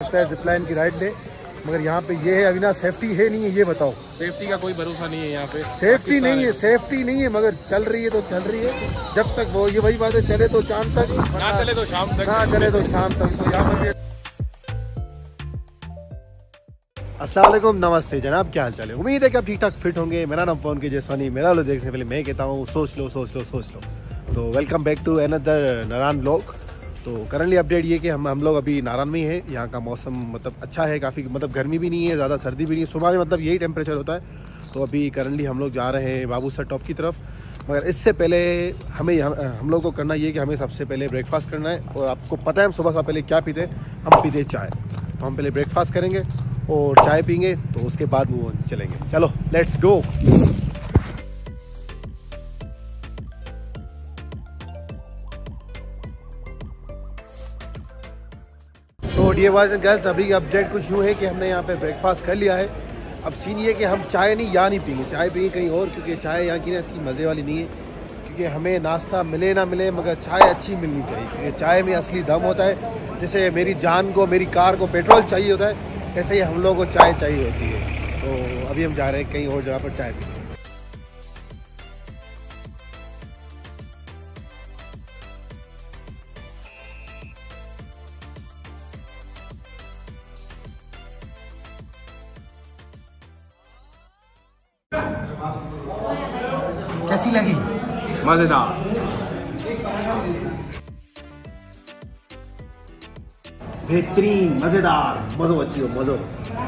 लगता है जिपलाइन की राइड ले। मगर यहाँ पे ये है अविनाश सेफ्टी है नहीं है ये बताओ। सेफ्टी का कोई भरोसा नहीं है यहाँ पे। सेफ्टी नहीं है। सेफ्टी नहीं है मगर चल रही है तो चल रही है। जब तक वो ये वही बात है चले तो चाँद तक। ना चले तो शाम तक। ना चले तो शाम तक। तो यहाँ पर असलम नमस्ते जनाब क्या हाल चाल है? उम्मीद है कि आप ठीक ठाक फिट होंगे। मेरा नाम फ़ोन कीजिए जैसवानी मेरा लो देखने से पहले मैं कहता हूँ सोच लो सोच लो सोच लो। तो welcome back to another Narayan blog तो करंटली अपडेट ये कि हम हम लोग अभी नारायण में ही हैं यहाँ का मौसम मतलब अच्छा है काफ़ी मतलब गर्मी भी नहीं है ज़्यादा सर्दी भी नहीं है सुबह में मतलब यही टेम्परेचर होता है। तो अभी करंटली हम लोग जा रहे हैं बाबू सर टॉप की तरफ़। मगर इससे पहले हमें हम, हम लोग को करना ये कि हमें सबसे पहले ब्रेकफास्ट करना है और आपको पता है हम सुबह सुबह पहले क्या पीते हैं? हम पीते चाय। तो हम पहले ब्रेकफास्ट करेंगे और चाय पीएँगे तो उसके बाद वो चलेंगे। चलो let's go dear boys and girls, अभी अपडेट कुछ यूँ है कि हमने यहाँ पे ब्रेकफास्ट कर लिया है। अब सीन ये कि हम चाय नहीं यहाँ नहीं पीएँगे चाय पिएँगे कहीं और, क्योंकि चाय यहाँ की ना इसकी मज़े वाली नहीं है। क्योंकि हमें नाश्ता मिले ना मिले, मगर चाय अच्छी मिलनी चाहिए, क्योंकि चाय में असली दम होता है। जैसे मेरी जान को, मेरी कार को पेट्रोल चाहिए होता है, ऐसे ही हम लोगों को चाय चाहिए होती है। तो अभी हम जा रहे हैं कहीं और जगह पर चाय पीने। कैसी लगी? मज़ेदार। बेहतरीन मज़ेदार मज़ो अच्छी हो मज़ो।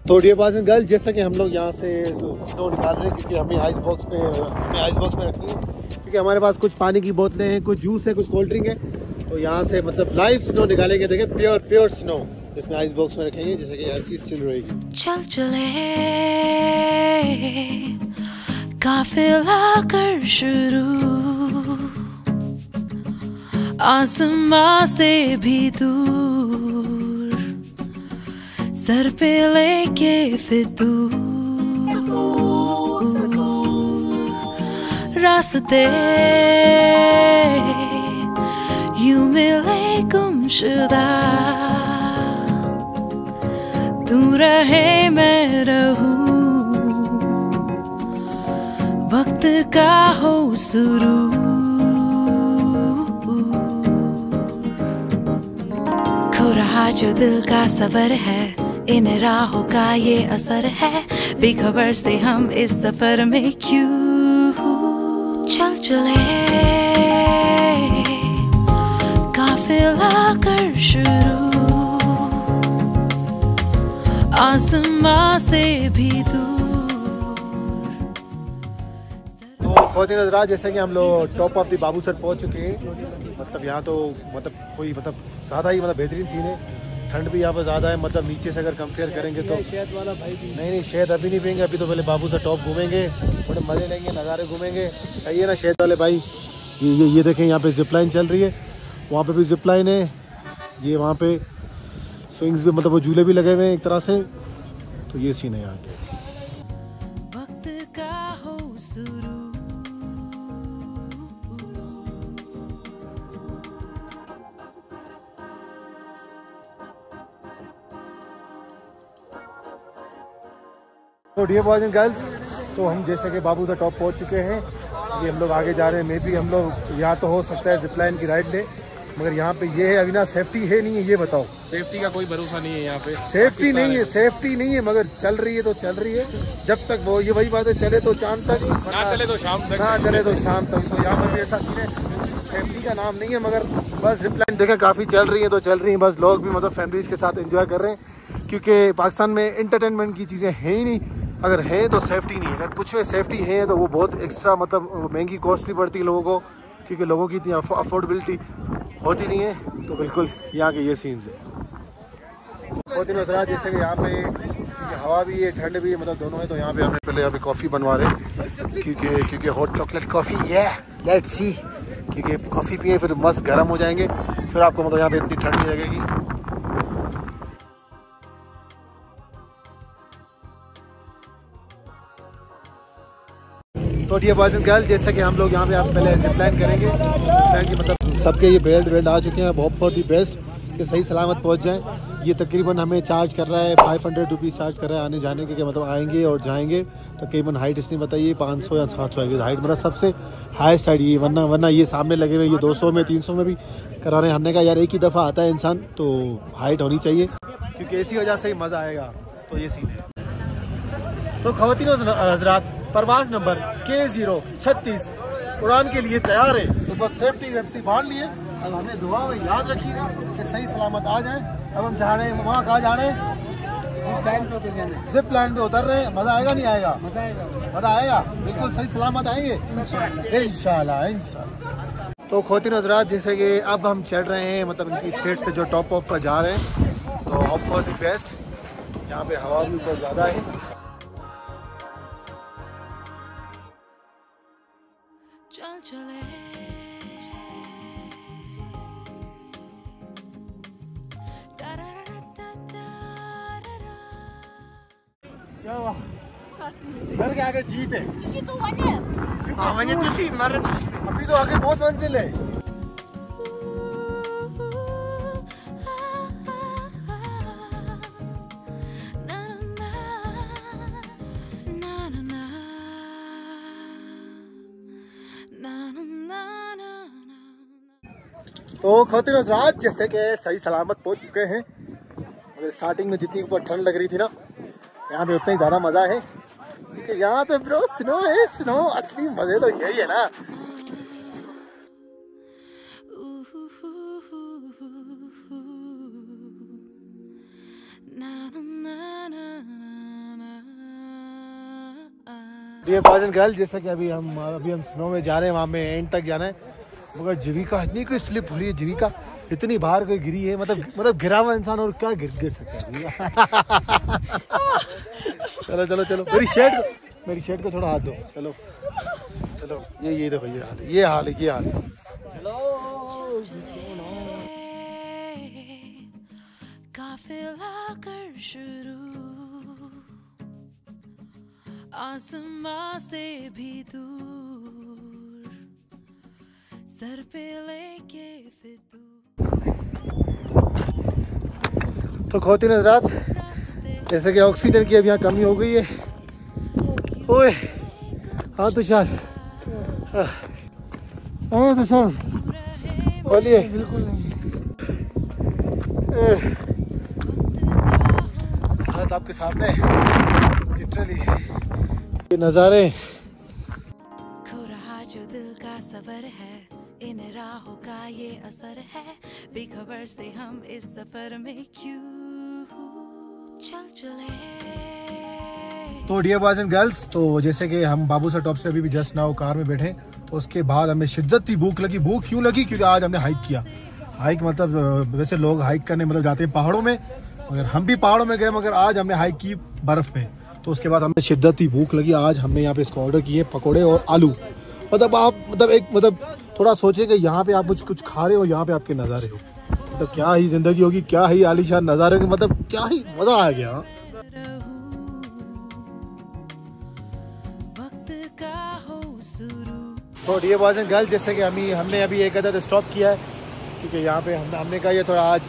तो डियर बॉयज़ एंड गर्ल जैसा कि हम लोग यहाँ से स्नो निकाल रहे हैं क्योंकि हमें आइस बॉक्स में हमें आइस बॉक्स में रखनी है। क्योंकि हमारे पास कुछ पानी की बोतलें हैं कुछ जूस है कुछ कोल्ड ड्रिंक है। तो यहाँ से मतलब लाइव स्नो निकालेंगे देखें प्योर प्योर स्नो जिसमें आइस बॉक्स में रखेंगे जैसे कि हर चीज़ चिल रहेगी। चल चले। काफिला कर शुरू। आसमां से भी दूर। सर पे लेके फितूर। रास्ते यूँ मिले गुमशुदा। तू रहे मैं रहूँ। वक्त का हो शुरू। खो रहा जो दिल का सबर है, इन राहों का ये असर है। बेखबर से हम इस सफ़र में क्यों? चल चले काफिला कर शुरू। आसमां से भी दूर। बहुत ही नजरा जैसे कि हम लोग top of the Babu sir पहुँच चुके हैं। मतलब यहाँ तो मतलब कोई मतलब ज़्यादा ही मतलब बेहतरीन सीन है। ठंड भी यहाँ पर ज़्यादा है मतलब नीचे से अगर कंपेयर करेंगे तो शहद वाला भाई नहीं नहीं, शहद अभी नहीं पियेंगे, अभी तो पहले बाबू सर टॉप घूमेंगे थोड़े मज़े लेंगे, नज़ारे घूमेंगे। सही है ना, शहद वाले भाई? ये ये ये देखें, यहाँ पे जिप लाइन चल रही है। वहाँ पे भी जिप लाइन है। ये वहाँ पे स्विंग्स भी मतलब वो झूले भी लगे हुए हैं एक तरह से। तो ये सीन है यहाँ के। तो डियर बॉयज़ एंड गर्ल्स तो हम जैसे कि बाबू सा टॉप पहुँच चुके हैं। ये हम लोग आगे जा रहे हैं। मे भी हम लोग यहाँ तो हो सकता है जिपलाइन की राइड ले। मगर यहाँ पे ये है अविनाश सेफ्टी है नहीं है ये बताओ। सेफ्टी का कोई भरोसा नहीं है यहाँ पे। सेफ्टी नहीं है सेफ्टी नहीं है मगर चल रही है तो चल रही है। जब तक वो ये वही बात है चले तो चाँद तक। ना चले तो शाम तक। ना चले तो शाम तक। तो यहाँ पर भी ऐसा सीन है। सेफ्टी का नाम नहीं है मगर बस जिपलाइन देखें काफ़ी चल रही है तो चल रही है। बस लोग भी मतलब फैमिलीज़ के साथ एंजॉय कर रहे हैं क्योंकि पाकिस्तान में इंटरटेनमेंट की चीज़ें हैं ही नहीं। अगर है तो सेफ्टी नहीं है। अगर कुछ में सेफ्टी है तो वो बहुत एक्स्ट्रा मतलब महँगी कॉस्टली पड़ती है लोगों को क्योंकि लोगों की इतनी अफोर्डेबिलिटी होती नहीं है। तो बिल्कुल यहाँ के ये सीन्स है। बहुत ही नजरा जैसे कि यहाँ पे हवा भी है ठंड भी है मतलब दोनों है तो यहाँ पे हमें पहले यहाँ पे कॉफ़ी बनवा रहे हैं। क्योंकि क्योंकि हॉट चॉकलेट कॉफ़ी ये लेट सी क्योंकि कॉफ़ी पिए फिर मस्त गर्म हो जाएँगे। फिर आपको मतलब यहाँ पे इतनी ठंड नहीं लगेगी। डियर बॉयज़ एंड गर्ल जैसा कि हम लोग यहाँ पे आप पहले जिप लाइन करेंगे। ताकि मतलब सबके ये बेल्ट वेल्ट आ चुके हैं बहुत फॉर दी बेस्ट कि सही सलामत पहुँच जाएँ। ये तकरीबन हमें चार्ज कर रहा है फाइव हंड्रेड रुपीज़ चार्ज कर रहा है आने जाने के कि मतलब आएँगे और जाएँगे। तकरीबन हाइट इसने बताई है पाँच सौ या सात सौ हाइट मतलब सबसे हाईएस्ट हाइट ये वरना वरना ये सामने लगे हुए ये दो सौ में तीन सौ में भी करा रहे हैं हमने कहा यार एक ही दफ़ा आता है इंसान तो हाइट होनी चाहिए। क्योंकि इसी वजह से ही मज़ा आएगा तो ये सीन है। तो खातिन हजरात परवाज नंबर के ज़ीरो छत्तीस। उड़ान के लिए तैयार है। तो बस सेफ्टी वेफ्टी बाँध लिए। अब हमें दुआ में याद रखिएगा कि सही सलामत आ जाए। अब हम जा रहे हैं वहाँ कहाँ जा रहे हैं? जिप लाइन पे उतर रहे हैं। मज़ा आएगा नहीं आएगा? मज़ा आएगा। मज़ा आएगा। बिल्कुल सही सलामत आएँगे। इंशाल्लाह इंशाल्लाह। तो खोतिन नजरात जैसे कि अब हम चढ़ रहे हैं मतलब इनकी स्टेट पे जो टॉप ऑफ़ पर जा रहे हैं तो ऑफ़ फॉर द बेस्ट यहाँ पे हवा भी बहुत ज़्यादा है। आगे जीत है। अभी तो आगे बहुत मंजिल है तो खातिर हजरात जैसे के सही सलामत पहुँच चुके हैं। स्टार्टिंग में जितनी ऊपर ठंड लग रही थी ना यहाँ पे उतना ही ज़्यादा मज़ा है। यहाँ पे ब्रो स्नो है स्नो असली मज़े तो यही है ना। बॉयज़ एंड गर्ल्स जैसा कि अभी हम अभी हम स्नो में जा रहे हैं, वहाँ में एंड तक जाना है। मगर जीविका, इतनी कोई स्लिप हो रही है जीविका, इतनी बाहर कोई गिरी है मतलब मतलब गिरा हुआ इंसान और क्या गिर गिर सकता है। चलो चलो चलो। मेरी शर्ट मेरी शर्ट को थोड़ा हाथ दो। चलो। चलो ये ये देखो ये हाल है। ये हाल है ये हाल है। काफिला कर शुरू। आसमां से भी दूर। सर पे लेके फितूर। तो खोती हजरात जैसे कि ऑक्सीजन की अब यहाँ कमी हो गई है। ओए हाँ तुषार हाँ तुषार बोलिए। बिल्कुल नहीं। हालत आपके सामने लिटरली ये नज़ारे। जो दिल का सबर है इन राहों का ये असर है। बेखबर से हम इस सफ़र में क्यों तो डियर बॉयज़ एंड गर्ल्स तो जैसे कि हम बाबू सर टॉप से अभी भी जस्ट नाउ कार में बैठे तो उसके बाद हमें शिद्दत थी, भूख लगी। भूख क्यों लगी? क्योंकि आज हमने हाइक किया। हाइक मतलब वैसे लोग हाइक करने मतलब जाते हैं पहाड़ों में, मगर हम भी पहाड़ों में गए, मगर आज हमने हाइक की बर्फ़ में तो उसके बाद हमें शिद्दत थी, भूख लगी। आज हमने यहाँ पे इसको ऑर्डर किए पकौड़े और आलू। मतलब आप मतलब एक मतलब थोड़ा सोचे कि यहाँ पे आप कुछ कुछ खा रहे हो, यहाँ पे आपके नज़ारे हो। मतलब क्या ही ज़िंदगी होगी, क्या ही आलीशान नज़ारे होंगे मतलब क्या ही मज़ा आ गया। का तो डियर बॉयज़ एंड गर्ल्स जैसे कि हमें हमने अभी एक अदद स्टॉप किया है, क्योंकि यहाँ पे हम, हमने कहा ये थोड़ा आज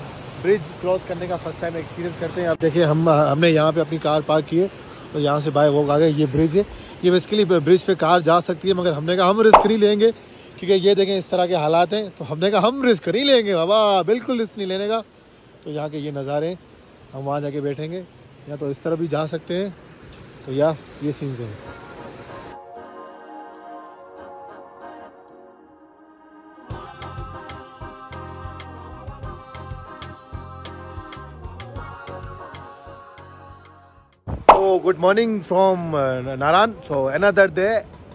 ब्रिज क्रॉस करने का फ़र्स्ट टाइम एक्सपीरियंस करते हैं। अब देखिए, हम, हमने यहाँ पे अपनी कार पार्क की है तो यहाँ से बाय वो आ गए, ये ब्रिज है। ये बेसिकली ब्रिज पे कार जा सकती है, मगर हमने कहा हम रिस्क नहीं लेंगे। क्योंकि ये देखें इस तरह के हालात हैं तो हमने कहा हम रिस्क नहीं लेंगे बाबा बिल्कुल रिस्क नहीं लेने का तो यहाँ के ये नज़ारे हम वहाँ जाके बैठेंगे या तो इस तरह भी जा सकते हैं तो या ये सीन्स हैं So good morning from uh, Naran. So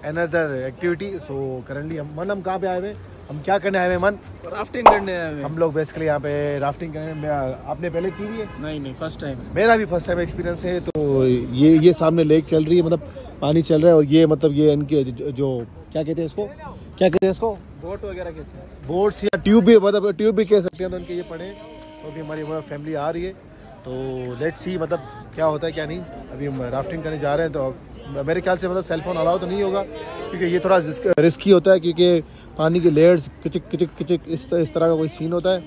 another activity. So currently हम मन हम कहाँ पे आए हुए? हम क्या करने आए हुए मन? राफ्टिंग करने आए हैं। हम लोग बेसिकली यहाँ पे राफ्टिंग करने मैं आपने पहले की हुई है? नहीं नहीं फ़र्स्ट टाइम मेरा भी फ़र्स्ट टाइम एक्सपीरियंस है तो ये ये सामने लेक चल रही है मतलब पानी चल रहा है और ये मतलब ये इनके जो, जो क्या कहते हैं इसको? क्या कहते हैं इसको? बोट वगैरह कहते हैं। बोट्स या ट्यूब भी मतलब ट्यूब भी कह सकते हैं तो उनके ये पड़े तो अभी हमारी फैमिली आ रही है तो लेट्स सी मतलब क्या होता है क्या नहीं। अभी हम राफ्टिंग करने जा रहे हैं तो मेरे ख्याल से मतलब सेलफोन अलाउ तो नहीं होगा क्योंकि ये थोड़ा रिस्की होता है क्योंकि पानी के लेयर्स किचिक किचिक किचिक इस इस तरह का कोई सीन होता है।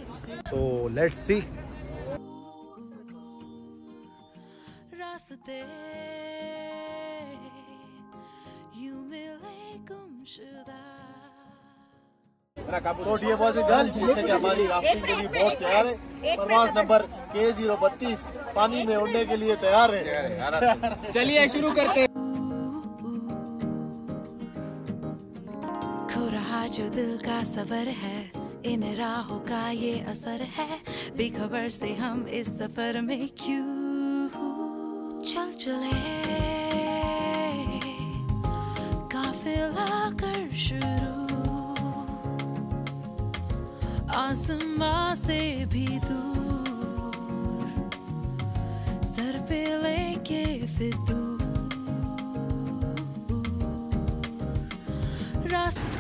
सो लेट्स सी वास्ते यूँ मिले गुमशुदा। तो गर्ल कि हमारी राफ्टिंग के लिए बहुत तैयार है। प्रवास नंबर के ज़ीरो बत्तीस पानी में उड़ने के लिए तैयार है। चलिए शुरू करते हैं। जो दिल का सबर है। इन राहों का ये असर है। बेखबर से हम इस सफ़र में क्यों चल चले काफिला कर शुरू। आसमां से भी दूर। सर पे लेके फिर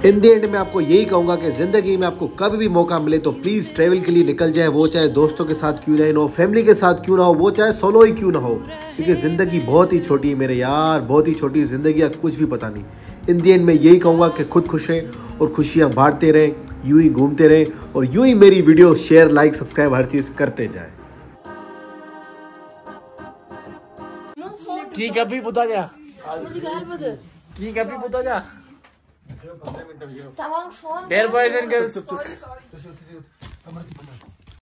इन द एंड मैं आपको यही कहूँगा कि ज़िंदगी में आपको कभी भी मौका मिले तो प्लीज़ ट्रैवल के लिए निकल जाए। वो चाहे दोस्तों के साथ क्यों नहीं हो फैमिली के साथ क्यों ना हो वो चाहे सोलो ही क्यों ना हो। क्योंकि ज़िंदगी बहुत ही छोटी है मेरे यार बहुत ही छोटी ज़िंदगी का कुछ भी पता नहीं। इन द एंड मैं यही कहूँगा कि खुद खुश रहें और खुशियाँ बांटते रहें यूँ ही घूमते रहें और यूँ ही मेरी वीडियो शेयर लाइक सब्सक्राइब हर चीज़ करते जाएँ। ठीक है अभी बता जा ठीक है अभी बता जा Tamam şu